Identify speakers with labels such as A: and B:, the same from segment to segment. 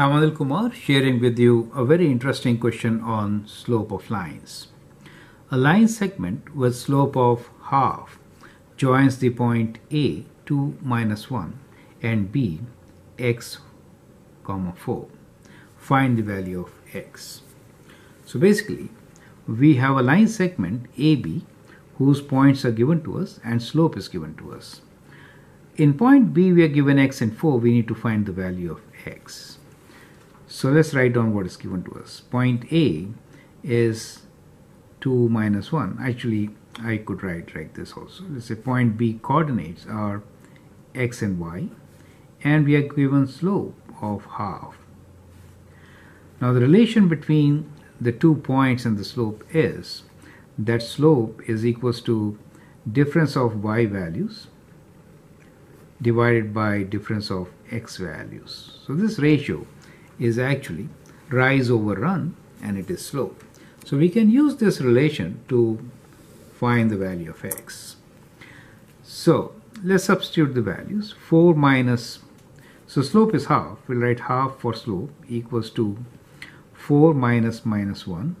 A: I'm Anil Kumar sharing with you a very interesting question on slope of lines. A line segment with slope of half joins the point A 2 minus 1 and B x comma 4. Find the value of x. So basically we have a line segment AB whose points are given to us and slope is given to us. In point B we are given x and 4 we need to find the value of x. So let's write down what is given to us. Point A is 2 minus 1. Actually, I could write like this also. Let's say point B coordinates are x and y and we are given slope of half. Now the relation between the two points and the slope is that slope is equals to difference of y values divided by difference of x values. So this ratio is actually rise over run and it is slope. So we can use this relation to find the value of x. So let's substitute the values. 4 minus, so slope is half. We'll write half for slope equals to 4 minus minus 1.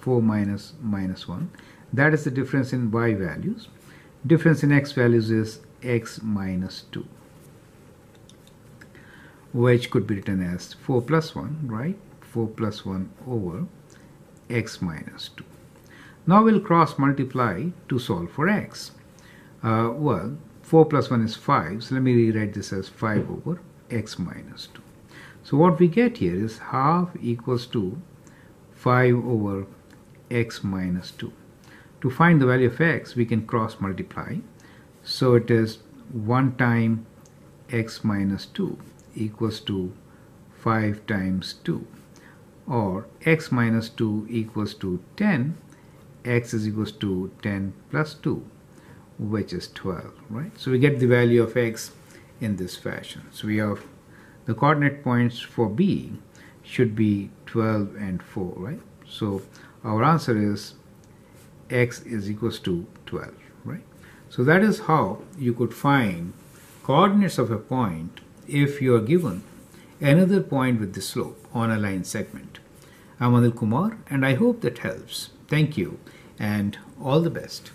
A: 4 minus minus 1. That is the difference in y values. Difference in x values is x minus 2 which could be written as 4 plus 1, right? 4 plus 1 over x minus 2. Now we'll cross multiply to solve for x. Uh, well, 4 plus 1 is 5, so let me rewrite this as 5 over x minus 2. So what we get here is half equals to 5 over x minus 2. To find the value of x, we can cross multiply. So it is 1 time x minus 2 equals to 5 times 2 or x minus 2 equals to 10 x is equals to 10 plus 2 which is 12 right? So we get the value of x in this fashion. So we have the coordinate points for b should be 12 and 4 right? So our answer is x is equals to 12 right? So that is how you could find coordinates of a point if you are given another point with the slope on a line segment. I'm Anil Kumar and I hope that helps. Thank you and all the best.